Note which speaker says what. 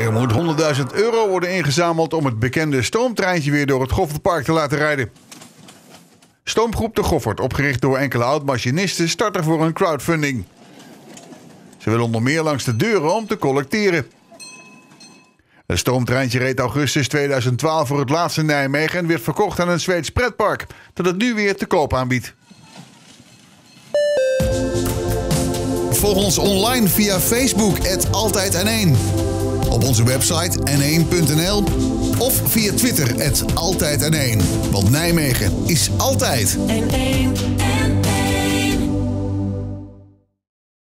Speaker 1: 10.000 euro worden ingezameld om het bekende stoomtreintje weer door het Goffertpark te laten rijden. Stoomgroep De Goffert, opgericht door enkele oud-machinisten, starten voor een crowdfunding. Ze willen onder meer langs de deuren om te collecteren. Het stoomtreintje reed augustus 2012 voor het laatste Nijmegen en werd verkocht aan een Zweeds pretpark, dat het nu weer te koop aanbiedt.
Speaker 2: Volg ons online via Facebook, Altijd N1. Op onze website n1.nl of via Twitter, Altijd N1. Want Nijmegen is altijd
Speaker 3: en 1